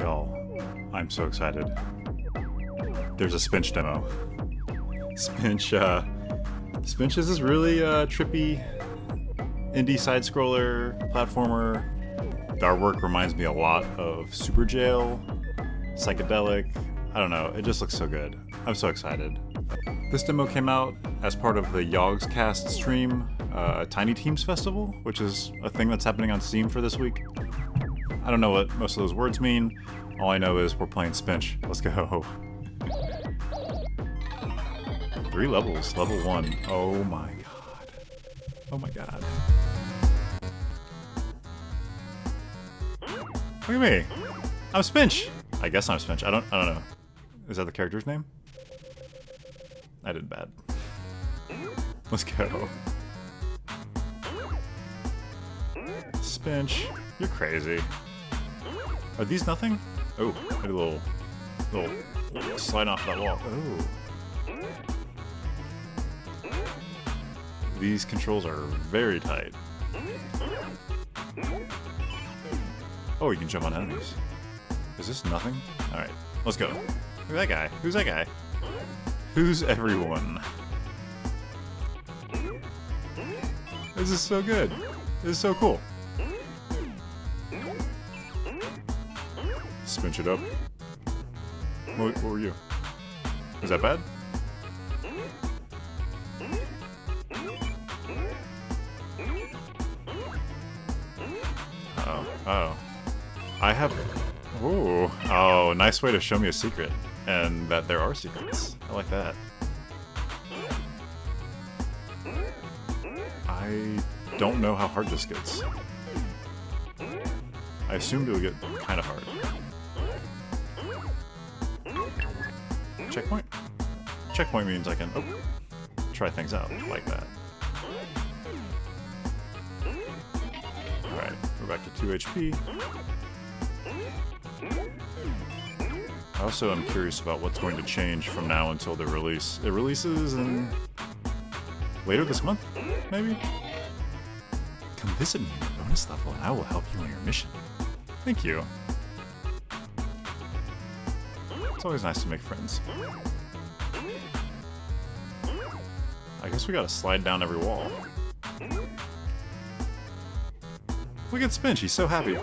Y'all, I'm so excited. There's a Spinch demo. Spinch, uh, Spinch is this really uh, trippy indie side scroller platformer. The artwork reminds me a lot of Superjail, psychedelic. I don't know, it just looks so good. I'm so excited. This demo came out as part of the Yogscast stream, uh, Tiny Teams Festival, which is a thing that's happening on Steam for this week. I don't know what most of those words mean. All I know is we're playing Spinch. Let's go. Three levels. Level one. Oh my god. Oh my god. Look at me. I'm Spinch. I guess I'm Spinch. I don't. I don't know. Is that the character's name? I did bad. Let's go. Spinch, you're crazy. Are these nothing? Oh, a little, little, little slide off that wall. Oh. These controls are very tight. Oh, you can jump on enemies. Is this nothing? Alright, let's go. Look at that guy. Who's that guy? Who's everyone? This is so good. This is so cool. Spinch it up. What, what were you? Was that bad? Oh. Oh. I have... Ooh. Oh, nice way to show me a secret. And that there are secrets. I like that. I don't know how hard this gets. I assumed it would get kind of hard. Checkpoint? Checkpoint means I can oh, try things out like that. Alright, we're back to 2 HP. I also am curious about what's going to change from now until the release. It releases in... later this month, maybe? Come visit me in the bonus level and I will help you on your mission. Thank you. It's always nice to make friends. I guess we gotta slide down every wall. Look at Spin, she's so happy.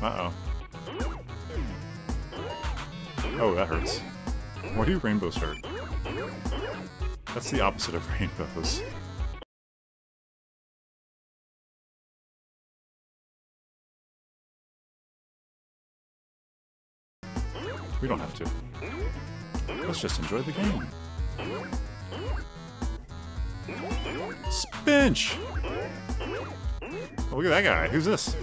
Uh-oh. Oh, that hurts. Why do rainbows hurt? That's the opposite of rainbows. We don't have to. Let's just enjoy the game. Spinch! Oh, look at that guy. Who's this?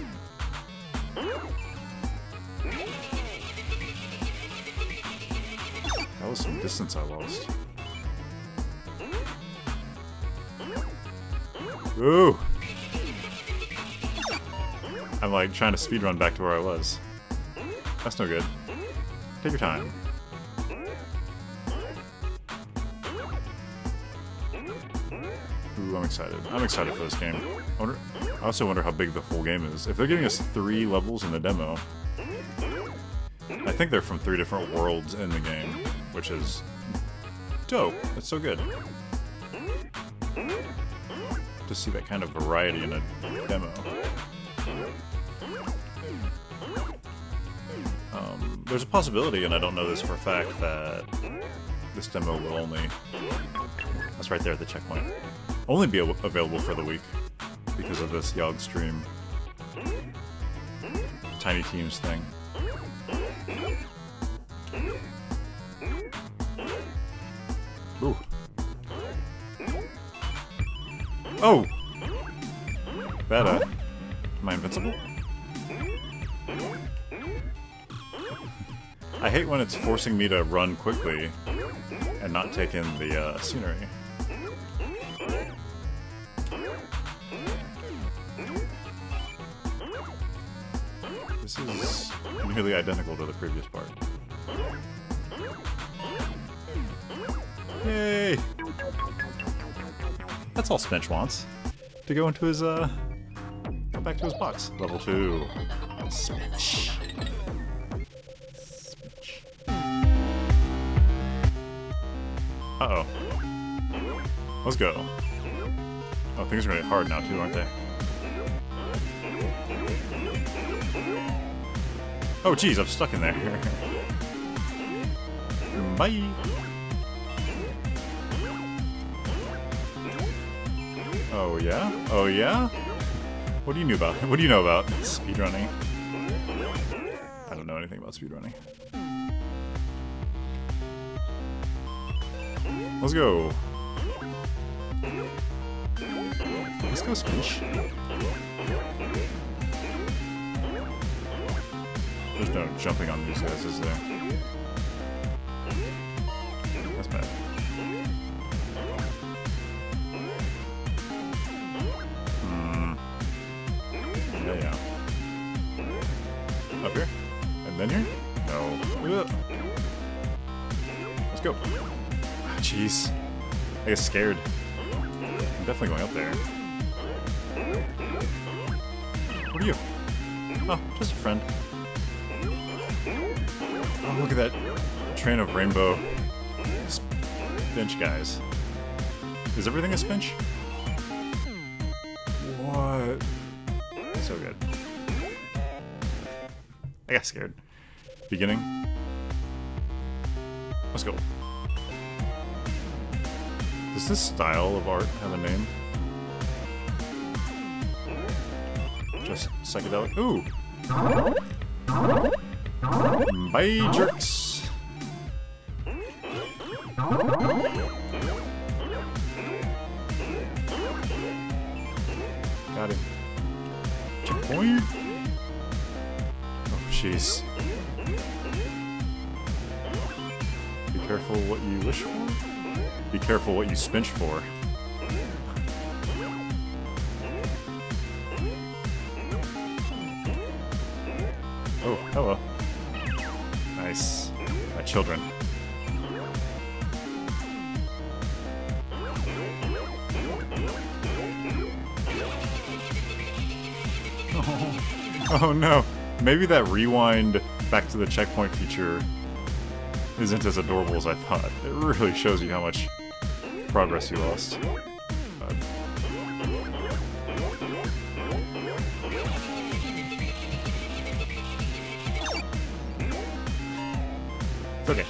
That was some distance I lost. Ooh! I'm like trying to speedrun back to where I was. That's no good. Take your time. Ooh, I'm excited. I'm excited for this game. I, wonder, I also wonder how big the full game is. If they're giving us three levels in the demo, I think they're from three different worlds in the game, which is dope. It's so good. To see that kind of variety in a demo. There's a possibility, and I don't know this for a fact, that this demo will only... That's right there at the checkpoint. Only be available for the week because of this Yogg stream. Tiny Teams thing. Ooh. Oh! Better. Am I invincible? I hate when it's forcing me to run quickly and not take in the uh, scenery. This is nearly identical to the previous part. Yay! That's all Spinch wants. to go into his, uh, back to his box. Level two. Spinch. Uh-oh. Let's go. Oh, things are gonna get hard now too, aren't they? Oh, geez, I'm stuck in there. Bye. Oh yeah? Oh yeah? What do you know about? What do you know about speedrunning? I don't know anything about speedrunning. Let's go. Let's go, Spinch. There's no jumping on these guys, is there? That's bad. Hmm. Yeah, yeah. Up here? And then here? No. Let's go. Jeez. I get scared. I'm definitely going up there. What are you? Oh, just a friend. Oh, look at that train of rainbow spinch guys. Is everything a spinch? What? So good. I got scared. Beginning. Let's go. Does this style of art have a name? Just psychedelic? Ooh! Jerks! Got him. Checkpoint! Oh, jeez. Be careful what you wish for? Be careful what you spinch for. Oh, hello. Nice. My children. Oh. no. Maybe that rewind back to the checkpoint feature isn't as adorable as I thought. It really shows you how much progress you lost. Okay.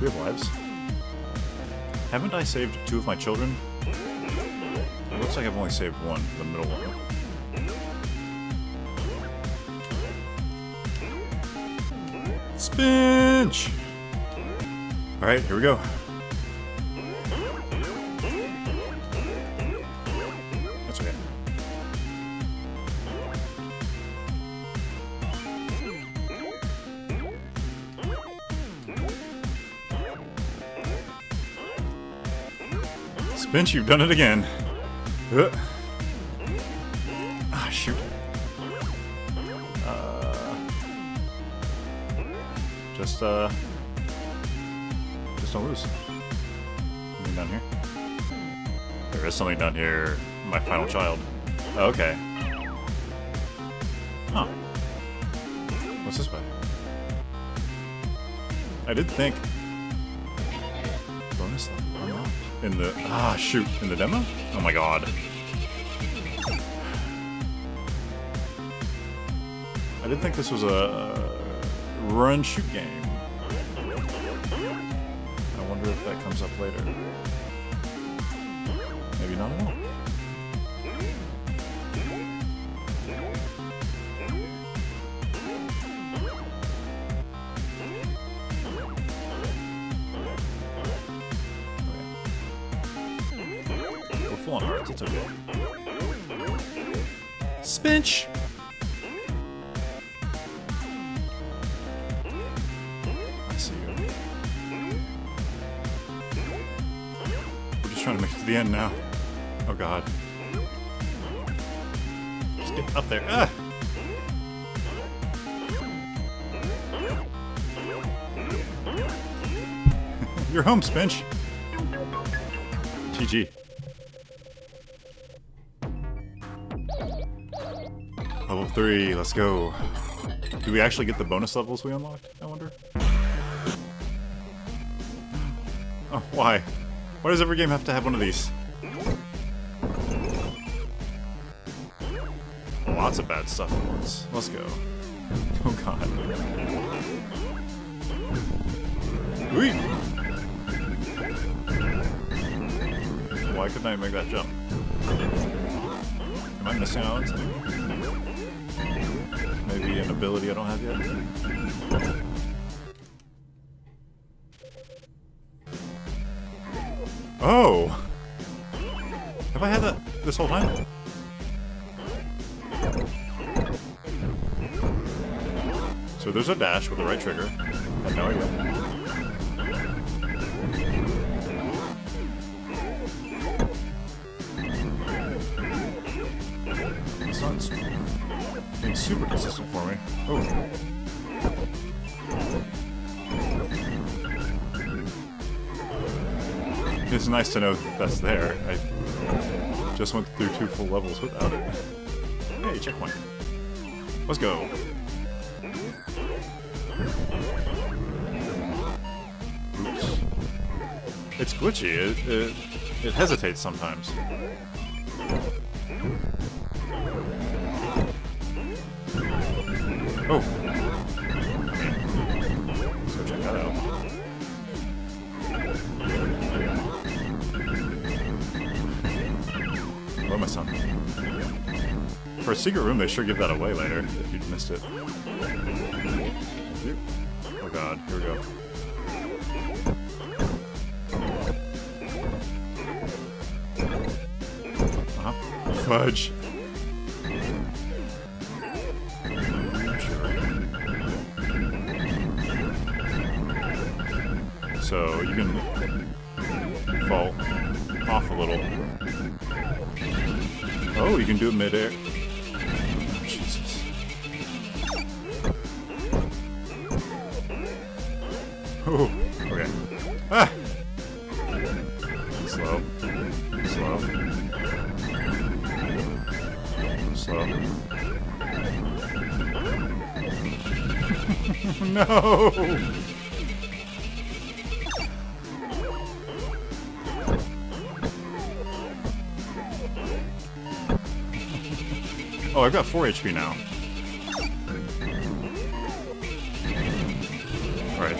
We have lives. Haven't I saved two of my children? It looks like I've only saved one, the middle one. Spinch! Alright, here we go. Spinch, you've done it again. Uh. Ah, shoot. Uh, just, uh... Just don't lose. Something down here? There is something down here. My final child. Oh, okay. Huh. What's this way? I did think... Bonus level unlocked. In the... Ah, shoot. In the demo? Oh my god. I didn't think this was a run-shoot game. I wonder if that comes up later. Maybe not at all. On hearts, it's okay. Spinch! I see you. We're just trying to make it to the end now. Oh god. Just get up there. Ah! You're home, Spinch. GG. 3, let's go. Do we actually get the bonus levels we unlocked, I wonder? Oh, why? Why does every game have to have one of these? Lots of bad stuff at once. Let's go. Oh god. Whee! Why couldn't I make that jump? Am I missing out on something? Maybe an ability I don't have yet? Oh! Have I had that this whole time? So there's a dash with the right trigger. I have no idea. This one's being super consistent for me. Oh. It's nice to know that's there. I just went through two full levels without it. Hey, checkpoint. Let's go. Oops. It's glitchy. It, it, it hesitates sometimes. Oh. Let's check that out. Hello, my son. For a secret room, they sure give that away later, if you missed it. Oh god, here we go. Uh-huh. Fudge. Can fall off a little. Oh, you can do it midair. Jesus. Oh, okay. Ah! Slow. Slow. Slow. no! Oh, I've got 4 HP now. Alright.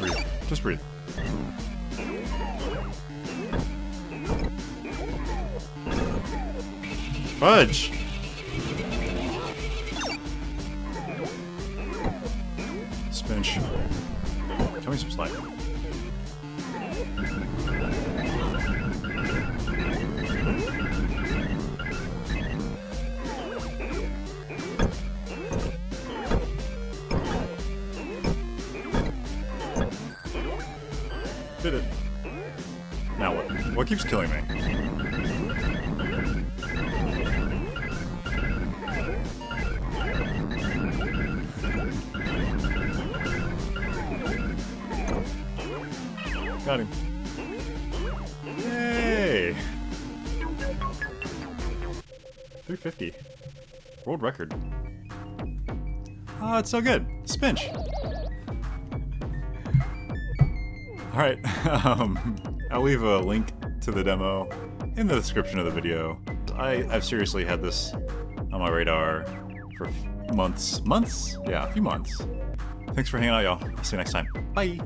Breathe. Just breathe. Fudge! What? Keeps killing me? Got him. Yay! 350. World record. Oh, it's so good. Spinch. Alright, um, I'll leave a link to the demo in the description of the video. I, I've seriously had this on my radar for months. Months? Yeah, a few months. Thanks for hanging out, y'all. I'll see you next time. Bye!